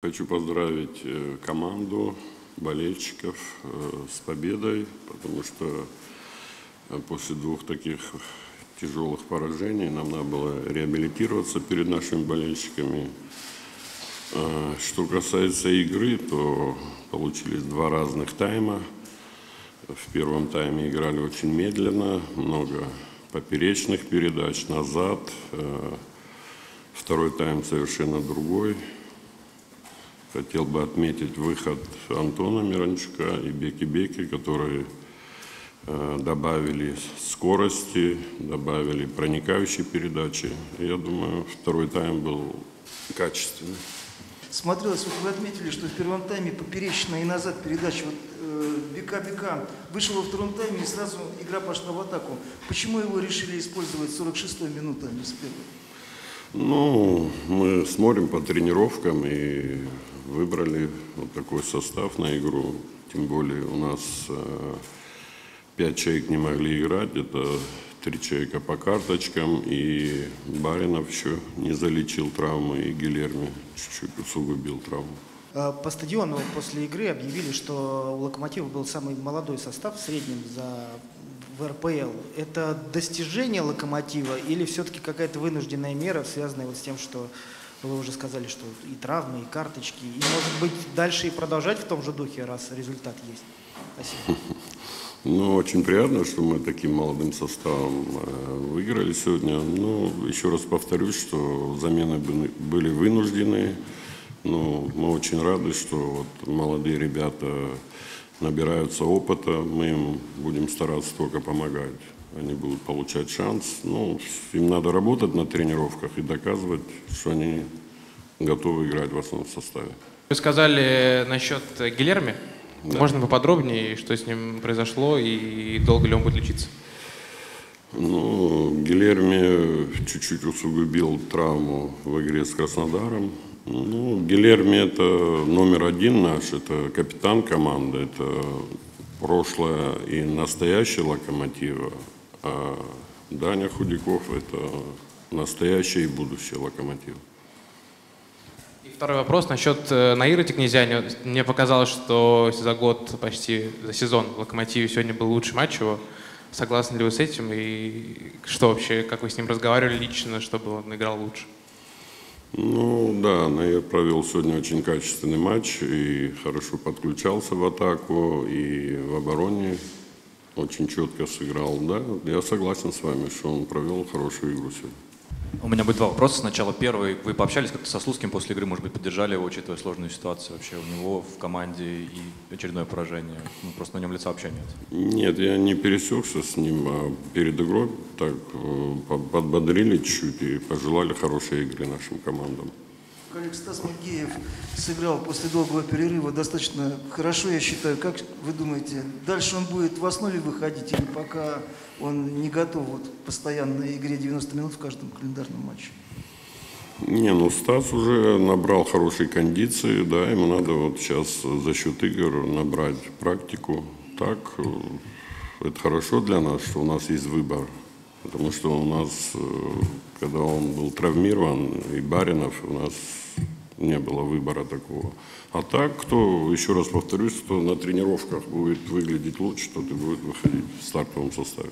Хочу поздравить э, команду, болельщиков э, с победой, потому что э, после двух таких тяжелых поражений нам надо было реабилитироваться перед нашими болельщиками. Что касается игры, то получились два разных тайма. В первом тайме играли очень медленно, много поперечных передач назад. Второй тайм совершенно другой. Хотел бы отметить выход Антона Миранчука и Беки Беки, которые э, добавили скорости, добавили проникающие передачи. Я думаю, второй тайм был качественный. Смотрелось, вот вы отметили, что в первом тайме поперечная и назад передача вот, э, Бека-Бека вышел во втором тайме и сразу игра пошла в атаку. Почему его решили использовать 46-ю минуту, а не с первой? Ну, мы смотрим по тренировкам и выбрали вот такой состав на игру. Тем более у нас э, пять человек не могли играть, это три человека по карточкам, и Баринов еще не залечил травмы, и Гилерми чуть-чуть усугубил травму. А, По стадиону после игры объявили, что у «Локомотива» был самый молодой состав в среднем за в РПЛ. Это достижение «Локомотива» или все-таки какая-то вынужденная мера, связанная вот с тем, что вы уже сказали, что и травмы, и карточки, и, может быть, дальше и продолжать в том же духе, раз результат есть? Спасибо. Ну, очень приятно, что мы таким молодым составом э, выиграли сегодня. Ну, еще раз повторюсь, что замены были- вынуждены. Ну, мы очень рады, что вот молодые ребята набираются опыта. Мы им будем стараться только помогать. Они будут получать шанс. Ну, им надо работать на тренировках и доказывать, что они готовы играть в основном составе. Вы сказали насчет Гилерми. Можно поподробнее, что с ним произошло и долго ли он будет лечиться? Ну, Гилерми чуть-чуть усугубил травму в игре с Краснодаром. Ну, Гилерми это номер один наш, это капитан команды, это прошлое и настоящее локомотива. А Даня Худяков это настоящее и будущее локомотива. И второй вопрос насчет э, Наира Тикнезяня. Мне показалось, что за год, почти за сезон в «Локомотиве» сегодня был лучший матч его. Согласны ли вы с этим? И что вообще, как вы с ним разговаривали лично, чтобы он играл лучше? Ну да, Наир провел сегодня очень качественный матч и хорошо подключался в атаку и в обороне очень четко сыграл. Да, я согласен с вами, что он провел хорошую игру сегодня. У меня будет два вопроса. Сначала первый. Вы пообщались как-то со Слуцким после игры, может быть, поддержали его, учитывая сложную ситуацию вообще у него в команде и очередное поражение? Ну, просто на нем лица вообще нет. Нет, я не пересекся с ним, а перед игрой так э, по- подбодрили чуть-чуть и пожелали хорошей игры нашим командам. Коллег Стас Мигеев сыграл после долгого перерыва достаточно хорошо, я считаю. Как вы думаете, дальше он будет в основе выходить или пока он не готов вот, к игре 90 минут в каждом календарном матче? Не, ну Стас уже набрал хорошие кондиции, да, ему надо вот сейчас за счет игр набрать практику. Так, э, это хорошо для нас, что у нас есть выбор. Потому что у нас, э, когда он был травмирован, и Баринов, у нас не было выбора такого. А так, кто, еще раз повторюсь, кто на тренировках будет выглядеть лучше, тот и будет выходить в стартовом составе.